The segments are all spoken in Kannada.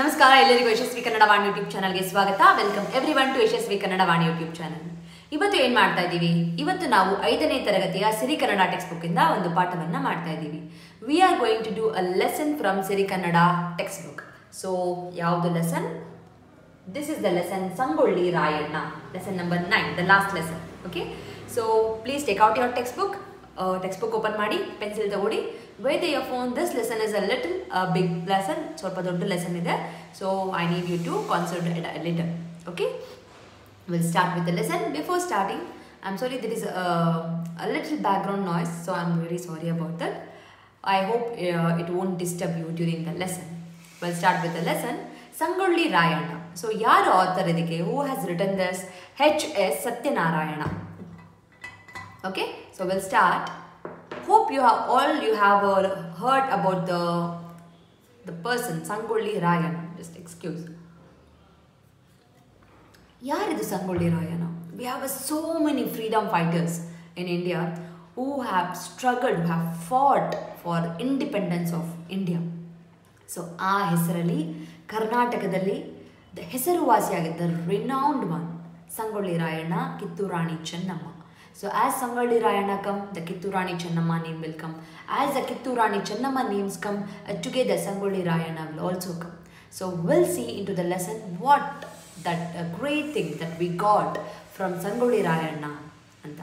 ನಮಸ್ಕಾರ, ಎಲ್ಲರಿಗೂ ಯಶಸ್ವಿ ಕನ್ನಡ ವಾಣಿ ಯೂಟ್ಯೂಬ್ ಚಾನಲ್ಗೆ ಸ್ವಾಗತ. Welcome everyone to Yashasvi Kannada Vani YouTube channel. ಇವತ್ತು ಏನು ಮಾಡ್ತಾ ಇದ್ದೀವಿ? ಇವತ್ತು ನಾವು ಐದನೇ ತರಗತಿಯ ಸಿರಿ ಕನ್ನಡ ಟೆಕ್ಸ್ಟ್ ಬುಕ್ಕಿಂದ ಒಂದು ಪಾಠವನ್ನು ಮಾಡ್ತಾ ಇದ್ದೀವಿ. We are going to do a lesson from Siri Kannada text book so ಯಾವುದು lesson this is the lesson Sangolli Rayanna lesson number nine the last lesson okay so please take out your text book text book open ಮಾಡಿ ಪೆನ್ಸಿಲ್ ತಗೊಳ್ಳಿ. with your phone this lesson is a little big lesson ಸ್ವಲ್ಪ ದೊಡ್ಡ ಲೆಸನ್ ಇದೆ so I need you to concentrate little okay will start with the lesson before starting I am sorry there is a little background noise so I am very sorry about that I hope it won't disturb you during the lesson will start with the lesson Sangolli Rayanna so ಯಾರು ಆಥರ್ ಇದಕ್ಕೆ who has written this H S Satyanarayana okay so we'll start hope you have all you have uh, heard about the the person sangolli rayan just excuse. ಯಾರಿದು Sangolli Rayana we have a so many freedom fighters in India who have struggled have fought for independence of India so ಆ ಹೆಸರಲ್ಲಿ ಕರ್ನಾಟಕದಲ್ಲಿ the ಹೆಸರುವಾಸಿಯಾಗಿದ್ದ renowned one Sangolli Rayanna Kitturani Chennamma. As Sangolli Rayanna come the Kittur Rani Chennamma name will come as the Kittur Rani Chennamma names come together Sangolli Rayanna will also come so will see into the lesson what that great thing that we got from Sangolli Rayanna ಅಂತ.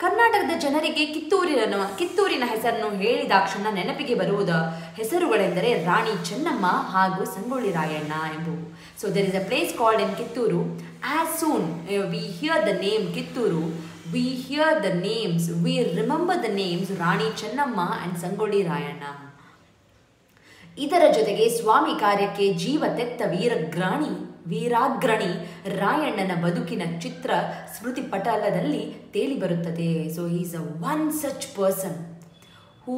ಕರ್ನಾಟಕದ ಜನರಿಗೆ ಕಿತ್ತೂರಿನ ಕಿತ್ತೂರಿನ ಹೆಸರನ್ನು ಹೇಳಿದಾಕ್ಷಣ ನೆನಪಿಗೆ ಬರುವುದ ಹೆಸರುಗಳೆಂದರೆ ರಾಣಿ ಚೆನ್ನಮ್ಮ ಹಾಗೂ Sangolli Rayanna ಎಂಬುವು. So there is a place called in Kittur as soon we hear the name Kittur we hear the names we remember the names Rani Chennamma and Sangolli Rayanna ಇದರ ಜೊತೆಗೆ ಸ್ವಾಮಿ ಕಾರ್ಯಕ್ಕೆ ಜೀವ ತೆತ್ತ ವೀರಗ್ರಾಣಿ, ವೀರಾಗ್ರಣಿ ರಾಯಣ್ಣನ ಬದುಕಿನ ಚಿತ್ರ ಸ್ಮೃತಿ ಪಟಲದಲ್ಲಿ ತೇಲಿ ಬರುತ್ತದೆ so is a one such person who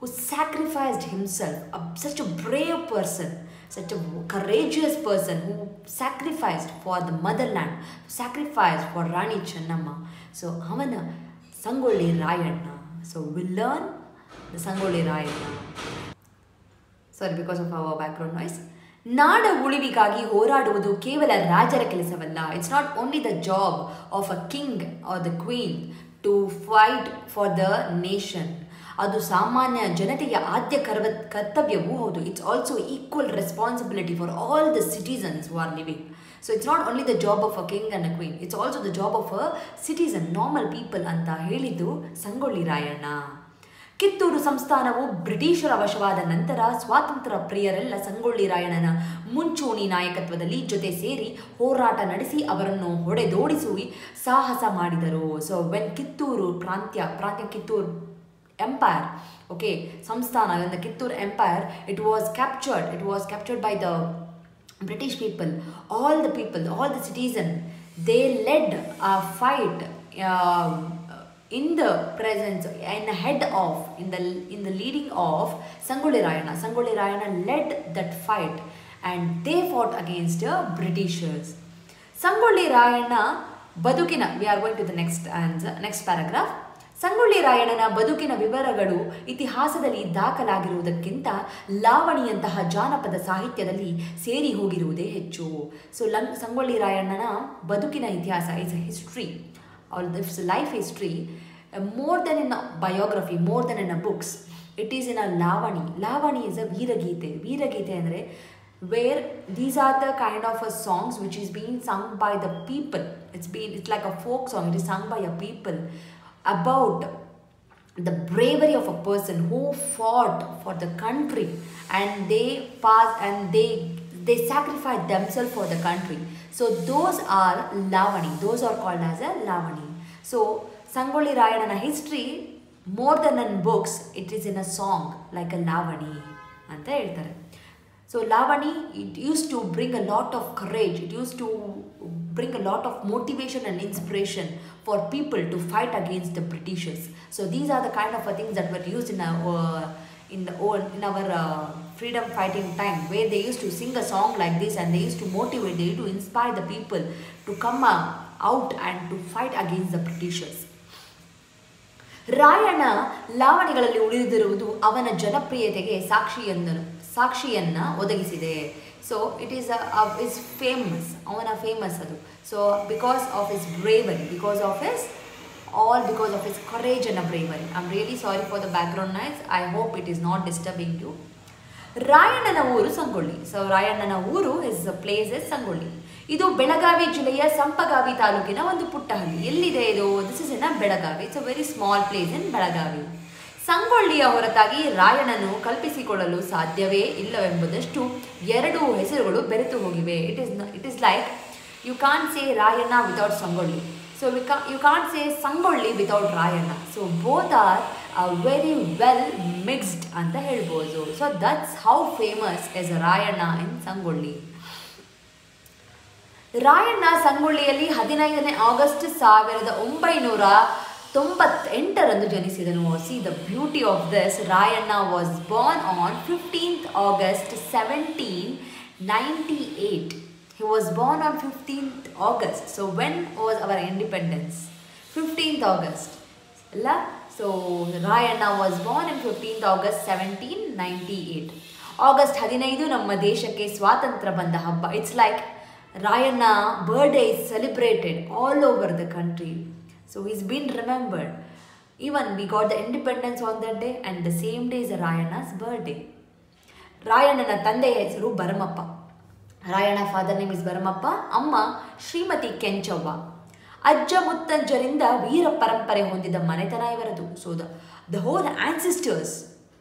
who himself, himself such a brave person such a courageous person who sacrificed for the motherland, sacrificed for Rani Channamma. So, ಅವನ Sangolli Rayanna. So will learn the Sangolli Rayanna. Sorry because of our background noise ನಾಡ ಉಳಿವಿಗಾಗಿ ಹೋರಾಡುವುದು ಕೇವಲ ರಾಜರ ಕೆಲಸವಲ್ಲ. It's not only the job of a king or the queen to fight for the nation ಅದು ಸಾಮಾನ್ಯ ಜನತೆಯ ಆದ್ಯ ಕರ್ವ, ಕರ್ತವ್ಯವೂ ಹೌದು. It's also equal responsibility for all the citizens who are living so it's not only the job of a king and a queen it's also the job of a citizen normal people ಅಂತ ಹೇಳಿದ್ದು ಸಂಗೊಳ್ಳಿ ರಾಯಣ್ಣ. ಕಿತ್ತೂರು ಸಂಸ್ಥಾನವು ಬ್ರಿಟಿಷರ ವಶವಾದ ನಂತರ ಸ್ವಾತಂತ್ರ್ಯ ಪ್ರಿಯರೆಲ್ಲ ಸಂಗೊಳ್ಳಿ ರಾಯಣ್ಣನ ಮುಂಚೂಣಿ ನಾಯಕತ್ವದಲ್ಲಿ ಜೊತೆ ಸೇರಿ ಹೋರಾಟ ನಡೆಸಿ ಅವರನ್ನು ಹೊಡೆದೋಡಿಸಿ ಸಾಹಸ ಮಾಡಿದರು. ಸೊ ವೆನ್ ಕಿತ್ತೂರು ಪ್ರಾಂತ್ಯ ಪ್ರಾಂತ್ಯ Kittur empire. Okay samsthana and the kittur empire it was captured it was captured by the british people. All the people all the citizen they led a fight um, in the presence in the head of in the in the leading of sangoli rayana. Sangoli rayana led that fight and they fought against the britishers. Sangoli rayana badukina we are going to the next answer next paragraph. Sangolli ರಾಯಣ್ಣನ ಬದುಕಿನ ವಿವರಗಳು ಇತಿಹಾಸದಲ್ಲಿ ದಾಖಲಾಗಿರುವುದಕ್ಕಿಂತ ಲಾವಣಿಯಂತಹ ಜಾನಪದ ಸಾಹಿತ್ಯದಲ್ಲಿ ಸೇರಿ ಹೋಗಿರುವುದೇ ಹೆಚ್ಚು. ಸೊ ಲಂ, ಸಂಗೊಳ್ಳಿ ರಾಯಣ್ಣನ ಬದುಕಿನ ಇತಿಹಾಸ is a history are this life history more than in a biography more than in a books it is in a ಲಾವಣಿ ಲಾವಣಿ ಇಸ್ ಅ ವೀರಗೀತೆ ವೀರಗೀತೆ ಅಂದರೆ where these are the kind of a songs which is been sung by the people it's been it's like a folk song it is sung by a people. about the bravery of a person who fought for the country and they passed and they they sacrificed themselves for the country so those are lavani those are called as a lavani so sangoli rayanana history more than in books it is in a song like a lavani ಅಂತ ಹೇಳ್ತಾರೆ So lavani it used to bring a lot of courage it used to bring a lot of motivation and inspiration for people to fight against the Britishers. So these are the kind of uh, things that were used in our in the old in our uh, freedom fighting time, where they used to sing a song like this and they used to motivate, they used to inspire the people to come uh, out and to fight against the Britishers. Rayanna ಲಾವಣಿಗಳಲ್ಲಿ ಉಳಿದಿರುವುದು ಅವನ ಜನಪ್ರಿಯತೆಗೆ ಸಾಕ್ಷಿ ಎಂದನು ಸಾಕ್ಷಿಯನ್ನು ಒದಗಿಸಿದೆ. So it is is famous ಅವನ ಫೇಮಸ್ ಅದು. So because of his bravery because of his all because of his courage and bravery I am really sorry for the background noise I hope it is not disturbing you ರಾಯಣ್ಣನ ಊರು ಸಂಗೊಳ್ಳಿ. ಸೊ ರಾಯಣ್ಣನ ಊರು ಇಸ್ ಪ್ಲೇಸ್ ಇಸ್ ಸಂಗೊಳ್ಳಿ. ಇದು ಬೆಳಗಾವಿ ಜಿಲ್ಲೆಯ ಸಂಪಗಾವಿ ತಾಲೂಕಿನ ಒಂದು ಪುಟ್ಟ ಹಳ್ಳಿ ಎಲ್ಲಿದೆ ಇದು? This is in Belagavi it's a very small place in Belagavi ಸಂಗೊಳ್ಳಿಯ ಹೊರತಾಗಿ ರಾಯಣನು ಕಲ್ಪಿಸಿಕೊಳ್ಳಲು ಸಾಧ್ಯವೇ ಇಲ್ಲವೆಂಬುದಷ್ಟು ಎರಡು ಹೆಸರುಗಳು ಬೆರೆತು ಹೋಗಿವೆ. It is it is like you can say Rayanna without Sangolli. So we you can say Sangolli without Rayanna. So both are very well mixed ಅಂತ ಹೇಳ್ಬೋದು. So that's how famous is Rayanna in Sangolli. Rayanna ಸಂಗೊಳ್ಳಿಯಲ್ಲಿ ಹದಿನೈದನೇ ಆಗಸ್ಟ್ ಸಾವಿರದ ಒಂಬೈನೂರ ತೊಂಬತ್ತೆಂಟರಂದು ಜನಿಸಿದನು. See the beauty of this Rayanna was born on fifteenth August seventeen ninety eight he was born on fifteenth August so when was our independence fifteenth August ಅಲ್ಲ so Rayanna was born in fifteenth August seventeen ninety eight August ಹದಿನೈದು ನಮ್ಮ ದೇಶಕ್ಕೆ ಸ್ವಾತಂತ್ರ್ಯ ಬಂದ ಹಬ್ಬ. It's like Rayanna birthday is celebrated all over the country so is been remembered even we got the independence on that day and the same day is Rayanna's birthday ರಾಯಣ್ಣನ ತಂದೆಯ ಹೆಸರು Bharamappa Rayanna father name is Bharamappa ಅಮ್ಮ ಶ್ರೀಮತಿ ಕೆಂಚವ್ವ ಅಜ್ಜ ಮುತ್ತಜ್ಜರಿಂದ ವೀರ ಪರಂಪರೆ ಹೊಂದಿದ ಮನೆತನ ಇವರದು so the the whole ancestors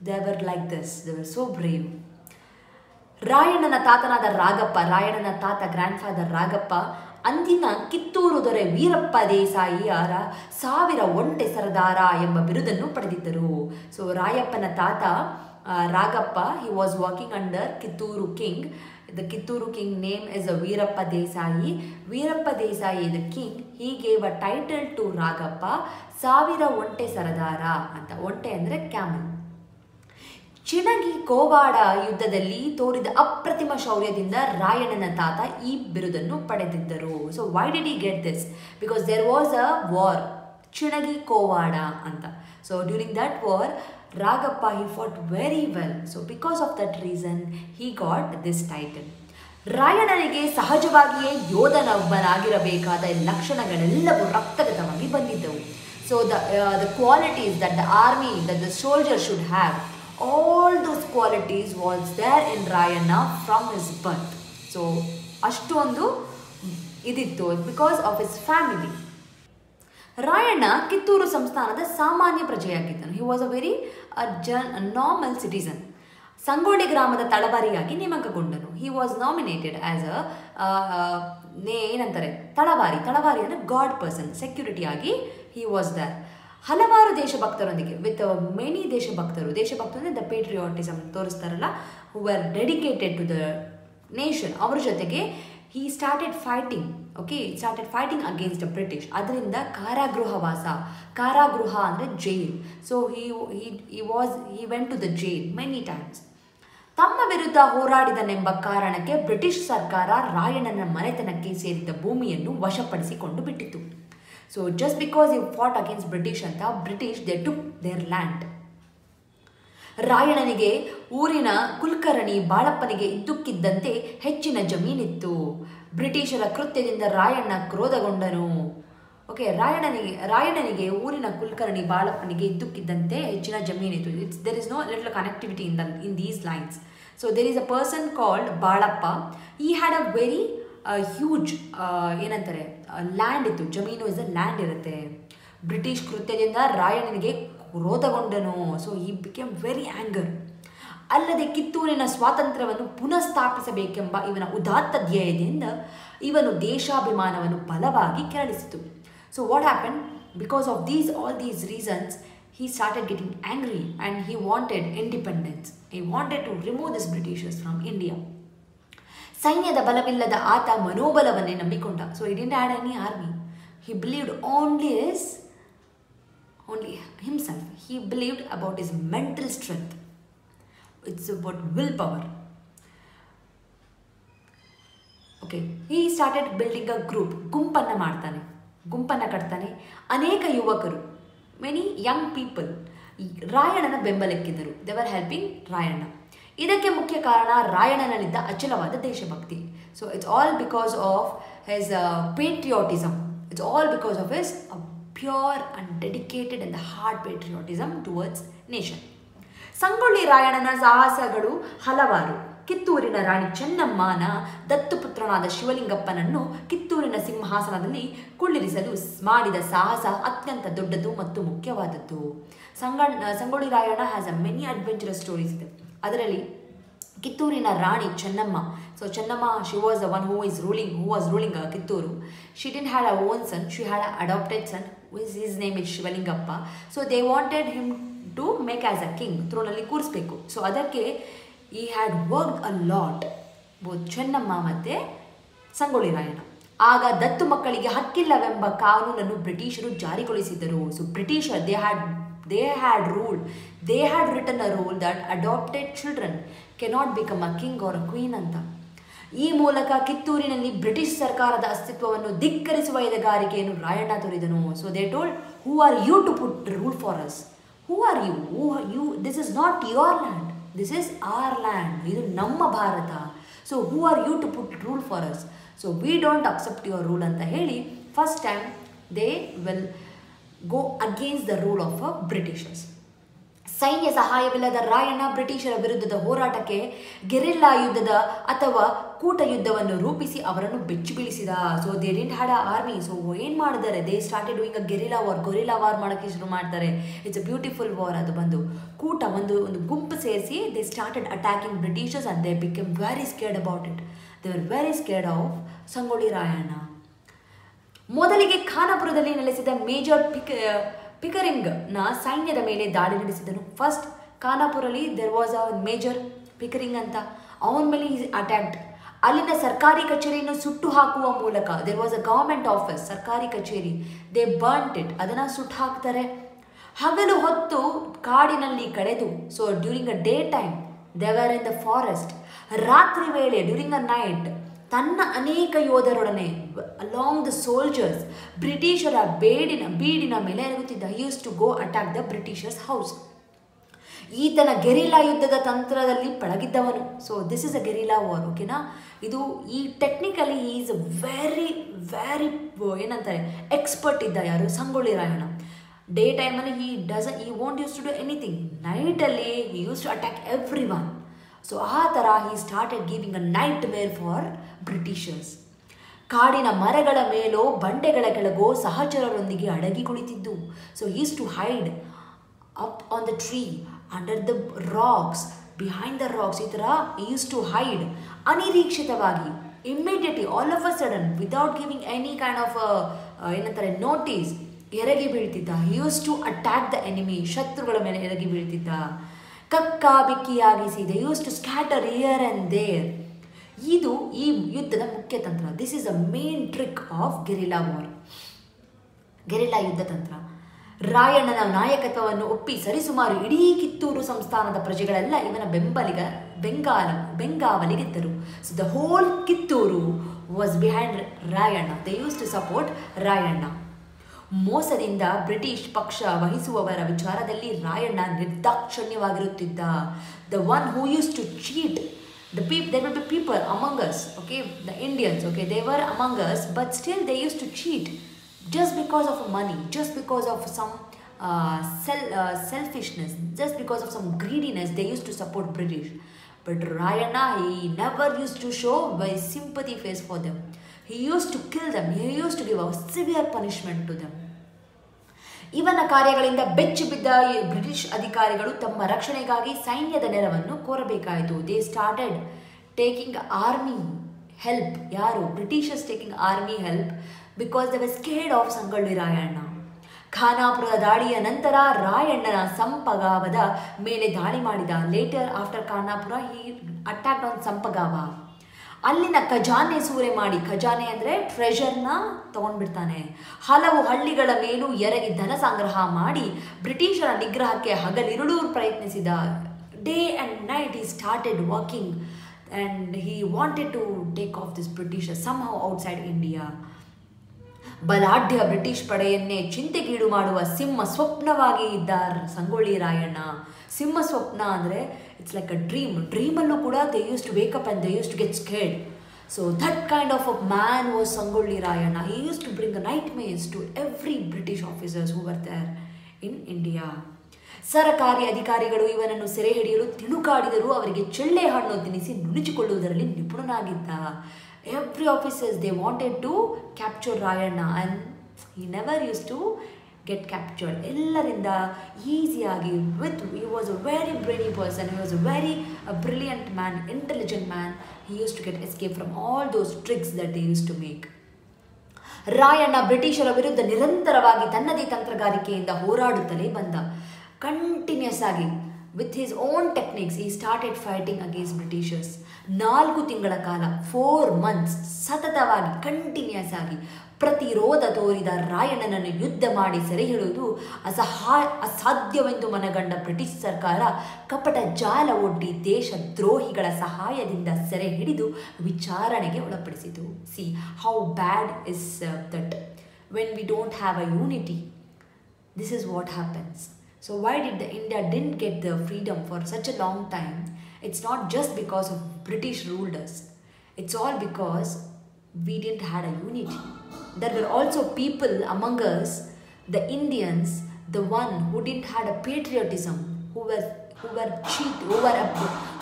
they were like this they were so brave ರಾಯಣ್ಣನ ತಾತನಾದ ರಾಗಪ್ಪ ರಾಯಣ್ಣನ ತಾತ ಗ್ರ್ಯಾಂಡ್ ಫಾದರ್ ರಾಗಪ್ಪ ಅಂದಿನ ಕಿತ್ತೂರು ದೊರೆ ವೀರಪ್ಪ ದೇಸಾಯಿಯರ ಸಾವಿರ ಒಂಟೆ ಸರದಾರ ಎಂಬ ಬಿರುದನ್ನು ಪಡೆದಿದ್ದರು. ಸೊ ರಾಯಪ್ಪನ ತಾತ Ragappa he was working under Kittur king the Kittur king name is a Veerappa Desai. Veerappa Desai the king he gave a title to Ragappa. ಸಾವಿರ ಒಂಟೆ ಸರದಾರ ಅಂತ, ಒಂಟೆ ಅಂದರೆ ಕ್ಯಾಮಲ್ ಚಿಣಗಿ ಕೋವಾಡ ಯುದ್ಧದಲ್ಲಿ ತೋರಿದ ಅಪ್ರತಿಮ ಶೌರ್ಯದಿಂದ ರಾಯಣ್ಣನ ತಾತ ಈ ಬಿರುದನ್ನು ಪಡೆದಿದ್ದರು. So why did he get this because there was a war Chinagi Kovada ಅಂತ. So during that war Ragappa he fought very well so because of that reason he got this title ರಾಯಣನಿಗೆ ಸಹಜವಾಗಿಯೇ ಯೋಧನೊಬ್ಬನಾಗಿರಬೇಕಾದ ಲಕ್ಷಣಗಳೆಲ್ಲವೂ ರಕ್ತಗತವಾಗಿ ಬಂದಿದ್ದವು. So the the qualities that the army that the soldier should have all those qualities was there in Rayanna from his birth so ಅಷ್ಟೊಂದು ಇದಿತ್ತು because of his family Rayanna Kittur ಸಂಸ್ಥಾನದ ಸಾಮಾನ್ಯ ಪ್ರಜೆಯಾಗಿದ್ದನು. He was a very gen normal citizen Sangolli ಗ್ರಾಮದ ತಳವಾರಿಯಾಗಿ ನೇಮಕಗೊಂಡನು. He was nominated as a ಏನಂತಾರೆ? ತಳವಾರಿ ತಳವಾರಿ ಅಂದರೆ ಗಾಡ್ ಪರ್ಸನ್ ಸೆಕ್ಯೂರಿಟಿಯಾಗಿ ಹಿ ವಾಸ್ ದರ್ ಹಲವಾರು ದೇಶಭಕ್ತರೊಂದಿಗೆ ವಿತ್ ಮೆನಿ ದೇಶಭಕ್ತರು ದೇಶಭಕ್ತರು ಅಂದರೆ the patriotism ತೋರಿಸ್ತಾರಲ್ಲ who are dedicated to the nation ಅವ್ರ ಜೊತೆಗೆ he started fighting okay started fighting against British ಅದರಿಂದ ಕಾರಾಗೃಹವಾಸ ಕಾರಾಗೃಹ ಅಂದರೆ jail so he he was he went to the jail many times ತಮ್ಮ ವಿರುದ್ಧ ಹೋರಾಡಿದನೆಂಬ ಕಾರಣಕ್ಕೆ ಬ್ರಿಟಿಷ್ ಸರ್ಕಾರ ರಾಯಣ್ಣನ ಮನೆತನಕ್ಕೆ ಸೇರಿದ ಭೂಮಿಯನ್ನು ವಶಪಡಿಸಿಕೊಂಡು ಬಿಟ್ಟಿತು. So just because you fought against British ಅಂತ British they took their land ರಾಯಣನಿಗೆ ಊರಿನ ಕುಲಕರ್ಣಿ ಬಾಳಪ್ಪನಿಗೆ ಇದ್ದಕ್ಕಿದ್ದಂತೆ ಹೆಚ್ಚಿನ ಜಮೀನಿತ್ತು. ಬ್ರಿಟಿಷರ ಕೃತ್ಯದಿಂದ ರಾಯಣ್ಣ ಕ್ರೋಧಗೊಂಡನು. ಓಕೆ ರಾಯಣನಿಗೆ ರಾಯಣನಿಗೆ ಊರಿನ ಕುಲಕರ್ಣಿ ಬಾಳಪ್ಪನಿಗೆ ಇದ್ದಕ್ಕಿದ್ದಂತೆ ಹೆಚ್ಚಿನ ಜಮೀನಿತ್ತು. It's there is no little connectivity in the in these lines so there is a person called Balappa. He had a very huge ಏನಂತಾರೆ? ಲ್ಯಾಂಡ್ ಇತ್ತು. ಜಮೀನು ಇಸ್ ಅ ಲ್ಯಾಂಡ್ ಇರುತ್ತೆ. ಬ್ರಿಟಿಷ್ ಕೃತ್ಯದಿಂದ ರಾಯಣ್ಣನಿಗೆ ಕ್ರೋಧಗೊಂಡನು so he became very anger ಅಲ್ಲದೆ ಕಿತ್ತೂರಿನ ಸ್ವಾತಂತ್ರ್ಯವನ್ನು ಪುನಃ ಸ್ಥಾಪಿಸಬೇಕೆಂಬ ಇವನ ಉದಾತ್ತ ಧ್ಯೇಯದಿಂದ ಇವನು ದೇಶಾಭಿಮಾನವನ್ನು ಬಲವಾಗಿ ಕೆರಳಿಸಿತು. So what happen because of these all these reasons he started getting angry and he wanted independence. He wanted to remove this Britishers from India. ಸೈನ್ಯದ ಬಲವಿಲ್ಲದ ಆತ ಮನೋಬಲವನ್ನೇ ನಂಬಿಕೊಂಡ. So he didn't had any army he believed only is only himself he believed about is mental strength it's about will power okay he started building a group ಗುಂಪನ್ನು ಮಾಡ್ತಾನೆ. ಗುಂಪನ್ನು ಕಟ್ತಾನೆ. ಅನೇಕ ಯುವಕರು ಮೆನಿ ಯಂಗ್ ಪೀಪಲ್ ರಾಯಣ್ಣನ ಬೆಂಬಲಕ್ಕಿದ್ದರು. They were helping Rayanna. ಇದಕ್ಕೆ ಮುಖ್ಯ ಕಾರಣ ರಾಯಣ್ಣನಲ್ಲಿದ್ದ ಅಚಲವಾದ ದೇಶಭಕ್ತಿ. So it's all because of his patriotism it's all because of his pure and dedicated and hard patriotism towards nation Sangolli ರಾಯಣ್ಣನ ಸಾಹಸಗಳು ಹಲವಾರು. ಕಿತ್ತೂರಿನ ರಾಣಿ ಚೆನ್ನಮ್ಮನ ದತ್ತುಪುತ್ರನಾದ ಶಿವಲಿಂಗಪ್ಪನನ್ನು ಕಿತ್ತೂರಿನ ಸಿಂಹಾಸನದಲ್ಲಿ ಕುಳ್ಳಿರಿಸಲು ಮಾಡಿದ ಸಾಹಸ ಅತ್ಯಂತ ದೊಡ್ಡದು ಮತ್ತು ಮುಖ್ಯವಾದದ್ದು. Sanganna Sangolli Rayanna has a many adventurous stories ಇದೆ ಅದರಲ್ಲಿ ಕಿತ್ತೂರಿನ Rani Chennamma. So Chennamma she was the one who is ruling who was ruling Kittur she didn't had a own son she had a adopted son whose his name is Shivalingappa so they wanted him to make as a king ಥ್ರೋನಲ್ಲಿ ಕೂರಿಸ್ಬೇಕು. ಸೊ ಅದಕ್ಕೆ he had work a lot both Chennamma ಮತ್ತು ಸಂಗೊಳ್ಳಿ ರಾಯಣ್ಣ. ಆಗ ದತ್ತು ಮಕ್ಕಳಿಗೆ ಹಕ್ಕಿಲ್ಲವೆಂಬ ಕಾನೂನನ್ನು ಬ್ರಿಟಿಷರು ಜಾರಿಗೊಳಿಸಿದ್ದರು. So Britisher they had they had ruled. They had written a rule that adopted children cannot become a king or a queen ಅಂತ. ಈ ಮೂಲಕ ಕಿತ್ತೂರಿನಲ್ಲಿ ಬ್ರಿಟಿಷ್ ಸರ್ಕಾರದ ಅಸ್ತಿತ್ವವನ್ನು ಧಿಕ್ಕರಿಸುವ ಎದೆಗಾರಿಕೆಯನ್ನು Rayanna ತೋರಿದನು. So they told who are you to put rule for us who are you who you this is not your land this is our land ಇದು ನಮ್ಮ Bharat. So who are you to put rule for us so we don't accept your rule ಅಂತ ಹೇಳಿ first time they will go against the rule of a Britishers ಸೈನ್ಯ ಸಹಾಯವಿಲ್ಲದ ರಾಯಣ್ಣ ಬ್ರಿಟಿಷರ ವಿರುದ್ಧದ ಹೋರಾಟಕ್ಕೆ ಗೆರಿಲ್ಲಾ ಯುದ್ಧದ ಅಥವಾ ಕೂಟ ಯುದ್ಧವನ್ನು ರೂಪಿಸಿ ಅವರನ್ನು ಬೆಚ್ಚಿ ಬೀಳಿಸಿದ. So they didn't had a army so ಏನು ಮಾಡಿದ್ದಾರೆ? They started doing a guerrilla war guerrilla war ಮಾಡೋಕ್ಕೆ ಶುರು ಮಾಡ್ತಾರೆ. ಇಟ್ಸ್ ಅ ಬ್ಯೂಟಿಫುಲ್ ವಾರ್ ಅದು ಬಂದು. ಕೂಟ ಒಂದು ಒಂದು ಗುಂಪು ಸೇರಿಸಿ they started attacking britishers and they become very scared about it they are very scared of Sangolli Rayanna ಮೊದಲಿಗೆ ಖಾನಾಪುರದಲ್ಲಿ ನೆಲೆಸಿದ ಮೇಜರ್ ಪಿಕ್ ಪಿಕರಿಂಗ್ನ ಸೈನ್ಯದ ಮೇಲೆ ದಾಳಿ ನಡೆಸಿದನು. First, ಖಾನಾಪುರಲ್ಲಿ there was a major Pickering ಅಂತ. ಅವನ ಮೇಲೆ ಈಸ್ ಅಟ್ಯಾಕ್ಟ್ ಅಲ್ಲಿನ ಸರ್ಕಾರಿ ಕಚೇರಿಯನ್ನು ಸುಟ್ಟು ಹಾಕುವ ಮೂಲಕ there was a government office ಸರ್ಕಾರಿ ಕಚೇರಿ. ದೇ ಬರ್ಂಟ್ ಇಟ್ ಅದನ್ನು ಸುಟ್ಟು ಹಾಕ್ತಾರೆ ಹಗಲು ಹೊತ್ತು ಕಾಡಿನಲ್ಲಿ ಕಳೆದು so during a day time they were in the forest ರಾತ್ರಿ ವೇಳೆ ಡ್ಯೂರಿಂಗ್ ಅ ನೈಟ್ ತನ್ನ ಅನೇಕ ಯೋಧರೊಡನೆ ಅಲಾಂಗ್ ದ ಸೋಲ್ಜರ್ಸ್ ಬ್ರಿಟಿಷರ ಬೇಡಿನ, ಬೀಡಿನ ಮೇಲೆ ಎರಗುತ್ತಿದ್ದ used to go attack the Britishers house ಈತನ ಗೆರಿಲಾ ಯುದ್ಧದ ತಂತ್ರದಲ್ಲಿ ಪಳಗಿದ್ದವನು. So this is a guerrilla war ಓಕೆನಾ ಇದು ಈ ಟೆಕ್ನಿಕಲಿ ಈಸ್ ವೆರಿ ವೆರಿ ಏನಂತಾರೆ ಎಕ್ಸ್ಪರ್ಟ್ ಇದ್ದ ಯಾರು? ಸಂಗೊಳ್ಳಿ ರಾಯಣ್ಣ. ಡೇ ಟೈಮಲ್ಲಿ he does he want used to do anything ನೈಟಲ್ಲಿ used to attack every one so ಆ ಥರ he started giving a nightmare for Britishers ಕಾಡಿನ ಮರಗಳ ಮೇಲೋ ಬಂಡೆಗಳ ಕೆಳಗೋ ಸಹಚರರೊಂದಿಗೆ ಅಡಗಿ ಕುಳಿತಿದ್ದು. So he's to hide up on the tree under the rocks behind the rocks ಈ ಥರ ಈಸ್ ಟು ಹೈಡ್ ಅನಿರೀಕ್ಷಿತವಾಗಿ immediately all of a sudden without giving any kind of ಏನಂತಾರೆ ನೋಟಿಸ್ ಎರಗಿ ಬೀಳ್ತಿದ್ದ. Used to attack the enemy ಶತ್ರುಗಳ ಮೇಲೆ ಎರಗಿ ಬೀಳ್ತಿದ್ದ. ಕಕ್ಕ ಬಿಕ್ಕಿಯಾಗಿಸಿ they used to scatter here and there ಇದು ಈ ಯುದ್ಧದ ಮುಖ್ಯ ತಂತ್ರ. This is a main trick of guerrilla war guerrilla ಯುದ್ಧ ತಂತ್ರ. ರಾಯಣ್ಣನ ನಾಯಕತ್ವವನ್ನು ಒಪ್ಪಿ ಸರಿಸುಮಾರು ಇಡೀ ಕಿತ್ತೂರು ಸಂಸ್ಥಾನದ ಪ್ರಜೆಗಳೆಲ್ಲ ಇವನ ಬೆಂಬಲಿಗ, ಬೆಂಗಾಲ, ಬೆಂಗಾವಲಿಗಿದ್ದರು. So the whole Kittur was behind Rayanna they used to support Rayanna ಮೋಸದಿಂದ ಬ್ರಿಟಿಷ್ ಪಕ್ಷ ವಹಿಸುವವರ ವಿಚಾರದಲ್ಲಿ Rayanna ನಿರ್ದಾಕ್ಷಣ್ಯವಾಗಿರುತ್ತಿದ್ದ the one who used to cheat the people there will be people among us okay the indians okay they were among us but still they used to cheat just because of money just because of some uh, sel- uh, selfishness just because of some greediness they used to support british but rayana he never used to show very sympathy face for them he used to kill them he used to give a severe punishment to them ಇವನ ಕಾರ್ಯಗಳಿಂದ ಬೆಚ್ಚಿ ಬಿದ್ದ ಬ್ರಿಟಿಷ್ ಅಧಿಕಾರಿಗಳು ತಮ್ಮ ರಕ್ಷಣೆಗಾಗಿ ಸೈನ್ಯದ ನೆರವನ್ನು ಕೋರಬೇಕಾಯಿತು. They started taking army help ಯಾರು? Britishers taking army help because the scared of Sangolli Rayanna. ಖಾನಾಪುರದ ದಾಳಿಯ ನಂತರ ರಾಯಣ್ಣನ ಸಂಪಗಾವದ ಮೇಲೆ ದಾಳಿ ಮಾಡಿದ. ಲೇಟರ್ ಆಫ್ಟರ್ ಖಾನಾಪುರ ಈ ಅಟ್ಯಾಕ್ ಆನ್ ಸಂಪಗಾವ. ಅಲ್ಲಿನ ಖಜಾನೆ ಸೂರೆ ಮಾಡಿ, ಖಜಾನೆ ಅಂದರೆ ಟ್ರೆಷರ್ನ ತಗೊಂಡ್ಬಿಡ್ತಾನೆ. ಹಲವು ಹಳ್ಳಿಗಳ ಮೇಲೂ ಎರಗಿ ಧನ ಸಂಗ್ರಹ ಮಾಡಿ ಬ್ರಿಟಿಷರ ನಿಗ್ರಹಕ್ಕೆ ಹಗಲಿರುಳು ಪ್ರಯತ್ನಿಸಿದ. Day and night he started walking and he wanted to take off this britisher somehow outside India ಬಲಾಢ್ಯ British ಪಡೆಯನ್ನೇ ಚಿಂತೆಗೀಡು ಮಾಡುವ ಸಿಂಹ ಸ್ವಪ್ನವಾಗಿ ಇದ್ದ ಸಂಗೊಳ್ಳಿ ರಾಯಣ್ಣ. ಸಿಂಹ ಸ್ವಪ್ನ ಅಂದರೆ ಇಟ್ಸ್ ಲೈಕ್ ಅ ಡ್ರೀಮ್ ಡ್ರೀಮಲ್ಲೂ ಕೂಡ they used to wake up and they used to get scared so that kind of a man was Sangolli Rayanna. He used to bring a nightmares to every British officers who were there in India ಸರಕಾರಿ ಅಧಿಕಾರಿಗಳು ಇವನನ್ನು ಸೆರೆ ಹಿಡಿಯಲು ತಿಳುಕಾಡಿದರೂ ಅವರಿಗೆ ಚಳ್ಳೆ ಹಣ್ಣು ತಿನ್ನಿಸಿ ನುಣುಚಿಕೊಳ್ಳುವುದರಲ್ಲಿ ನಿಪುಣನಾಗಿದ್ದ. Every officers they wanted to capture Rayanna and he never used to get captured ಎಲ್ಲರಿಂದ ಈಸಿಯಾಗಿ with he was a very brainy person he was a very brilliant man intelligent man he used to get escape from all those tricks that they used to make Rayanna ಬ್ರಿಟಿಷರ ವಿರುದ್ಧ ನಿರಂತರವಾಗಿ ತನ್ನದೇ ತಂತ್ರಗಾರಿಕೆಯಿಂದ ಹೋರಾಡುತ್ತಲೇ ಬಂದ. ಕಂಟಿನ್ಯೂಸ್ ಆಗಿ with his own techniques he started fighting against Britishers ನಾಲ್ಕು ತಿಂಗಳ ಕಾಲ ಫೋರ್ ಮಂತ್ಸ್ ಸತತವಾಗಿ ಕಂಟಿನ್ಯೂಸ್ ಆಗಿ ಪ್ರತಿರೋಧ ತೋರಿದ ರಾಯಣ್ಣನನ್ನು ಯುದ್ಧ ಮಾಡಿ ಸೆರೆ ಹಿಡಿಯುವುದು ಅಸಹಾ, ಅಸಾಧ್ಯವೆಂದು ಮನಗಂಡ ಬ್ರಿಟಿಷ್ ಸರ್ಕಾರ ಕಪಟ ಜಾಲ ಒಡ್ಡಿ ದೇಶ ದ್ರೋಹಿಗಳ ಸಹಾಯದಿಂದ ಸೆರೆ ಹಿಡಿದು ವಿಚಾರಣೆಗೆ ಒಳಪಡಿಸಿತು. See how bad is that when we don't have a unity this is what happens. So why did the india didn't get the freedom for such a long time? It's not just because of british ruled us it's all because we didn't had a unity. There were also people among us the indians the one who didn't had a patriotism who were who were cheat who were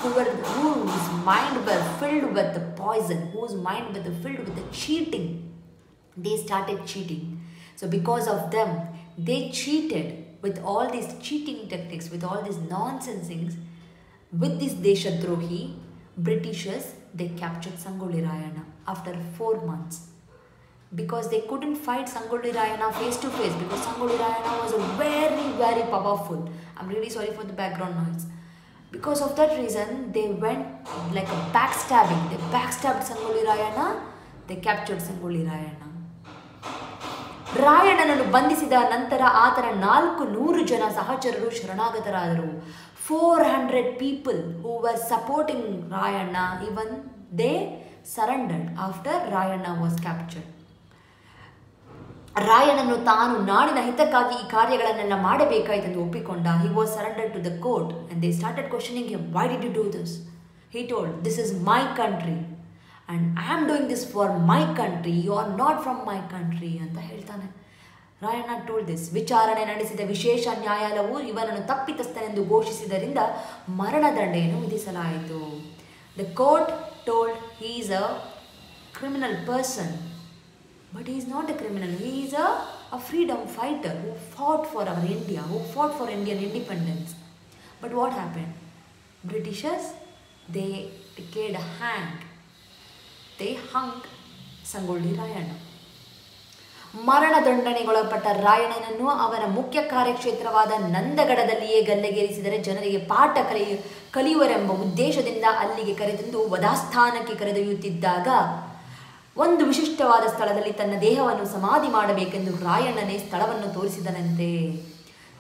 who were whose mind were filled with the poison whose mind were filled with the cheating. They started cheating. So, because of them, they cheated with all these cheating techniques, with all these nonsense things. With this Deshadrohi, Britishers, they captured Sangoli Rayana after four months. Because they couldn't fight Sangoli Rayana face to face because Sangoli Rayana was very, very powerful. I'm really sorry for the background noise. Because of that reason, they went like a backstabbing. They backstabbed Sangoli Rayana, they captured Sangoli Rayana. ರಾಯಣ್ಣನನ್ನು ಬಂಧಿಸಿದ ನಂತರ ಆತನ ನಾಲ್ಕು ನೂರು ಜನ ಸಹಚರರು ಶರಣಾಗತರಾದರು. Four hundred people who were supporting Rayanna even they surrendered after Rayanna was captured ರಾಯಣ್ಣನು ತಾನು ನಾಡಿನ ಹಿತಕ್ಕಾಗಿ ಈ ಕಾರ್ಯಗಳನ್ನೆಲ್ಲ ಮಾಡಬೇಕಾಯಿತೆಂದು ಒಪ್ಪಿಕೊಂಡ. He was surrender to the court and they started questioning why did you do this he told this is my country and I am doing this for my country you are not from my country ಅಂತ ಹೇಳ್ತಾನೆ. ರಾಯಣ್ಣ ಟೋಲ್ಡ್ ದಿಸ್ ವಿಚಾರಣೆ ನಡೆಸಿದ ವಿಶೇಷ ನ್ಯಾಯಾಲಯವು ಇವನನ್ನು ತಪ್ಪಿತಸ್ಥನೆಂದು ಘೋಷಿಸಿದ್ದರಿಂದ ಮರಣದಂಡೆಯನ್ನು ವಿಧಿಸಲಾಯಿತು. The court told he is a criminal person but is not a criminal he is a a freedom fighter who fought for our India who fought for Indian independence but what happen Britishers they decided hang they hung Sangolli Rayanna. ಮರಣದಂಡನೆಗೊಳಪಟ್ಟ ರಾಯಣ್ಣನನ್ನು ಅವನ ಮುಖ್ಯ ಕಾರ್ಯಕ್ಷೇತ್ರವಾದ ನಂದಗಡದಲ್ಲಿಯೇ ಗಲ್ಲೆಗೇರಿಸಿದರೆ ಜನರಿಗೆ ಪಾಠ ಕಲಿಯ ಕಲಿಯುವರೆಂಬ ಉದ್ದೇಶದಿಂದ ಅಲ್ಲಿಗೆ ಕರೆತಂದು ವಧಾಸ್ಥಾನಕ್ಕೆ ಕರೆದೊಯ್ಯುತ್ತಿದ್ದಾಗ ಒಂದು ವಿಶಿಷ್ಟವಾದ ಸ್ಥಳದಲ್ಲಿ ತನ್ನ ದೇಹವನ್ನು ಸಮಾಧಿ ಮಾಡಬೇಕೆಂದು ರಾಯಣ್ಣನೇ ಸ್ಥಳವನ್ನು ತೋರಿಸಿದನಂತೆ.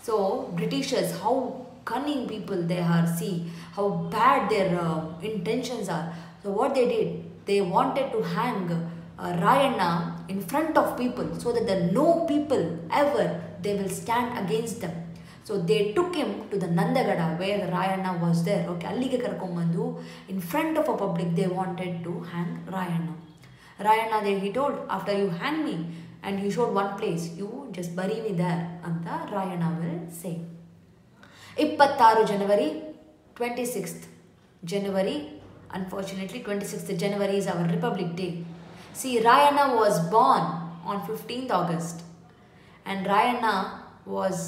So Britishers how cunning people they are see how bad their intentions are so what they did they wanted to hang uh, Rayana in front of people so that the no people ever they will stand against them. So they took him to the Nandagad where Rayanna was there okay ಅಲ್ಲಿಗೆ ಕರ್ಕೊಂಬಂದು in front of a public they wanted to hang Rayanna Rayanna they he told after you hang me and you showed one place you just bury me there ಅಂತ ರಾಯಣ್ಣ ವಿಲ್ ಸೇ ಇಪ್ಪತ್ತಾರು ಜನವರಿ twenty sixth January sixth January is our republic day see Rayanna was born on fifteenth August and Rayanna was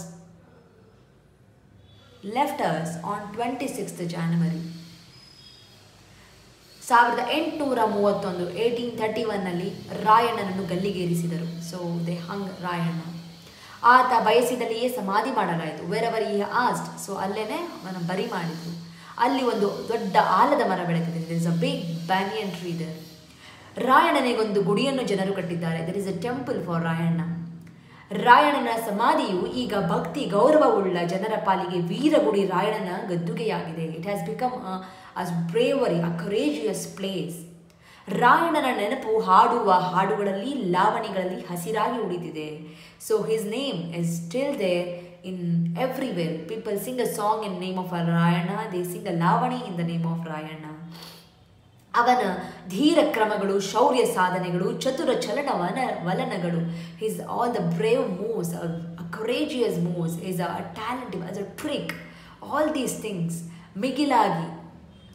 left us on twenty sixth January ಸಾವಿರದ ಎಂಟುನೂರ ಮೂವತ್ತೊಂದು ಏಯ್ಟೀನ್ ತರ್ಟಿ ಒನ್ನಲ್ಲಿ ರಾಯಣ್ಣನನ್ನು ಗಲ್ಲಿಗೇರಿಸಿದರು. ಸೊ ದೇ ಹಂಗ್ ರಾಯಣ್ಣ ಆತ ಬಯಸಿದಲ್ಲಿಯೇ ಸಮಾಧಿ ಮಾಡಲಾಯಿತು. ವೆರವರ್ ಈ ಆಸ್ಟ್ ಸೊ ಅಲ್ಲೇ ಅವನ ಬರಿ ಮಾಡಿದ್ರು ಅಲ್ಲಿ ಒಂದು ದೊಡ್ಡ ಆಲದ ಮರ ಬೆಳೆದಿದೆ there is a big banyan tree there ರಾಯಣನಿಗೊಂದು ಗುಡಿಯನ್ನು ಜನರು ಕಟ್ಟಿದ್ದಾರೆ. There is a temple for Rayanna. ರಾಯಣನ ಸಮಾಧಿಯು ಈಗ ಭಕ್ತಿ, ಗೌರವವುಳ್ಳ ಜನರ ಪಾಲಿಗೆ ವೀರಗುಡಿ ರಾಯಣನ ಗದ್ದುಗೆಯಾಗಿದೆ. It has become as bravery a courageous place ರಾಯಣನ ನೆನಪು ಹಾಡುವ ಹಾಡುಗಳಲ್ಲಿ, ಲಾವಣಿಗಳಲ್ಲಿ ಹಸಿರಾಗಿ ಉಳಿದಿದೆ. So his name is still there in everywhere people sing a song in name of Rayanna they sing a lavani in the name of Rayanna ಅವನ ಧೀರ ಕ್ರಮಗಳು, ಶೌರ್ಯ ಸಾಧನೆಗಳು, ಚತುರ ಚಲನವನ ವಲನಗಳು. His all the brave moves courageous moves is a talent as a trick all these things ಮಿಗಿಲಾಗಿ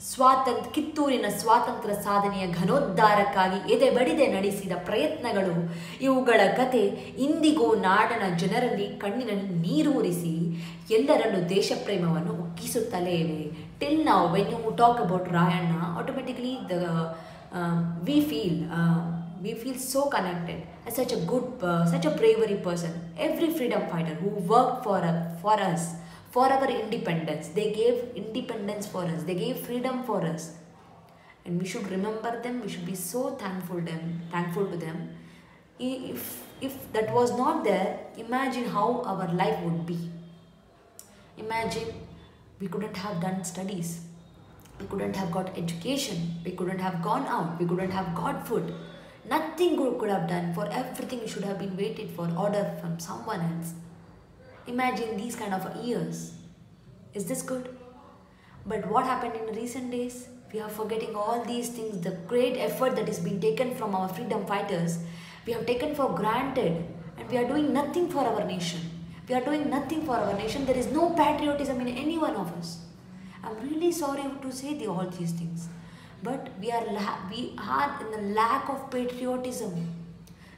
ಸ್ವಾತಂತ್ರ್ಯ ಕಿತ್ತೂರಿನ ಸ್ವಾತಂತ್ರ್ಯ ಸಾಧನೆಯ ಘನೋದ್ಧಾರಕ್ಕಾಗಿ ಎದೆ ಬಡಿದೆ ನಡೆಸಿದ ಪ್ರಯತ್ನಗಳು. ಇವುಗಳ ಕತೆ ಇಂದಿಗೂ ನಾಡನ ಜನರಲ್ಲಿ ಕಣ್ಣಿನಲ್ಲಿ ನೀರೂರಿಸಿ ಎಲ್ಲರಲ್ಲೂ ದೇಶಪ್ರೇಮವನ್ನು ಉಕ್ಕಿಸುತ್ತಲೇ ಇವೆ. ಟಿಲ್ ನಾವು when you talk about Rayanna automatically the we feel we feel so connected as such a good uh, such a bravery person. Every freedom fighter who worked for us for for our independence. They gave independence for us. They gave freedom for us. And we should remember them. We should be so thankful to them thankful to them. If if that was not there imagine how our life would be. Imagine we couldn't have done studies. We couldn't have got education. We couldn't have gone out. We couldn't have got food. Nothing we could have done for everything we should have been waited for order from someone else imagine these kind of years. Is this good? But what happened in recent days? We are forgetting all these things the great effort that is being taken from our freedom fighters. We have taken for granted and we are doing nothing for our nation. We are doing nothing for our nation. There is no patriotism in any one of us. I'm really sorry to say the, all these things. But we are we are in the lack of patriotism.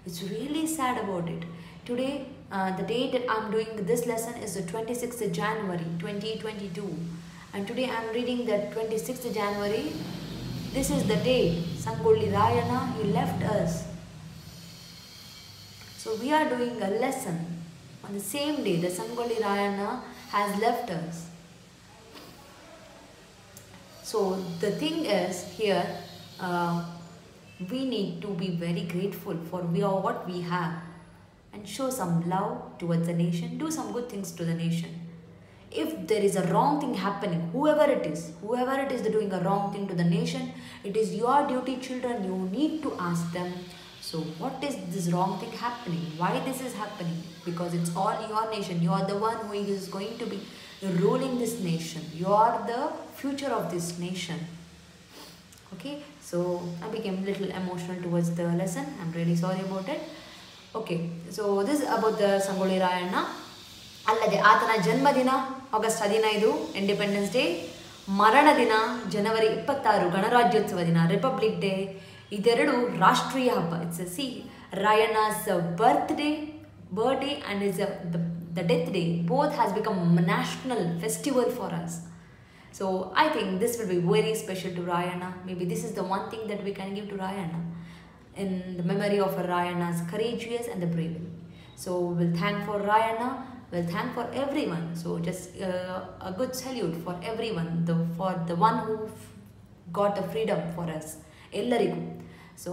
It's really sad about it. Today uh, the date that i'm doing this lesson is the 26th of january 2022 and today i'm reading that 26th of january. This is the day sangolli rayana he left us. So we are doing a lesson on the same day that sangolli rayana has left us. So the thing is here, uh, we need to be very grateful for we are what we have, and show some love towards the nation. Do some good things to the nation. If there is a wrong thing happening, whoever it is, whoever it is doing a wrong thing to the nation, it is your duty, children. You need to ask them. So what is this wrong thing happening? Why this is happening? Because it's all your nation. You are the one who is going to be ruling this nation. You are the future of this nation. Okay, so I became a little emotional towards the lesson. I'm really sorry about it. Okay, so this is the Sangolli Rayanna. ಅಲ್ಲದೆ ಆತನ ಜನ್ಮದಿನ ಆಗಸ್ಟ್ ಹದಿನೈದು ಇಂಡಿಪೆಂಡೆನ್ಸ್ ಡೇ ಮರಣ ದಿನ ಜನವರಿ ಇಪ್ಪತ್ತಾರು ಗಣರಾಜ್ಯೋತ್ಸವ ದಿನ ರಿಪಬ್ಲಿಕ್ ಡೇ ಇದೆರಡು ರಾಷ್ಟ್ರೀಯ ಹಬ್ಬ. It's see Rayanna's birthday birthday and is the death day both has become national festival for us So I think this will be very special to Rayana. Maybe this is the one thing that we can give to Rayana. in the memory of Rayana's courageous and the bravery. So we'll thank for Rayana. We'll thank for everyone. So just uh, a good salute for everyone. The for the one who got the freedom for us. ಎಲ್ಲರಿಗೂ so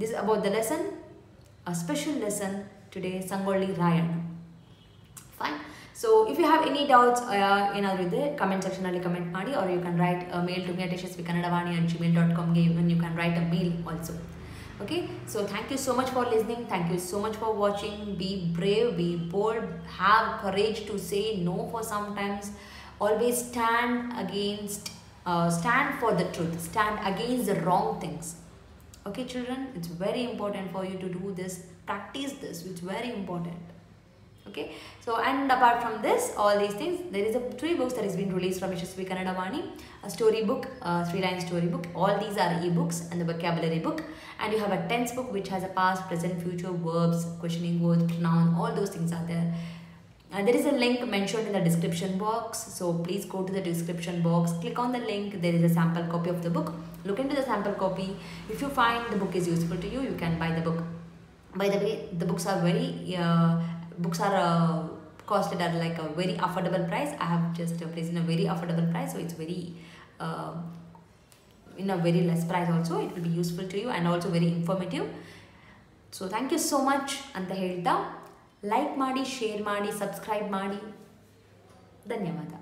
this about the lesson a special lesson today Sangolli Rayanna fine so if you have any doubts ಏನಾದರೂ ಇದೆ ಕಮೆಂಟ್ ಸೆಕ್ಷನಲ್ಲಿ ಕಮೆಂಟ್ ಮಾಡಿ or you can write mail to me at Yashasvi Kannadavani at Gmail dot ಕಾಮ್ಗೆ even you can write a mail also okay? So thank you so much for listening. Thank you so much for watching. Be brave be bold. Have courage to say no for sometimes. Always stand against uh, stand for the truth. Stand against the wrong things. Okay children? It's very important for you to do this. Practice this. It's very important okay? So and apart from this all these things there is a three books that has been released from Yashasvi Kannada Vani a story book a three line story book. All these are ebooks and the vocabulary book. And you have a tense book which has a past present future verbs questioning words pronoun all those things are there. And there is a link mentioned in the description box. So please go to the description box. Click on the link. There is a sample copy of the book. Look into the sample copy. If you find the book is useful to you you can buy the book. By the way the books are very uh, books are uh, costed at like a very affordable price i have just uh, placed in a very affordable price so it's very uh, in a very less price also it will be useful to you and also very informative so thank you so much ಅಂತ ಹೇಳ್ತಾ ಲೈಕ್ ಮಾಡಿ ಶೇರ್ ಮಾಡಿ ಸಬ್ಸ್ಕ್ರೈಬ್ ಮಾಡಿ ಧನ್ಯವಾದ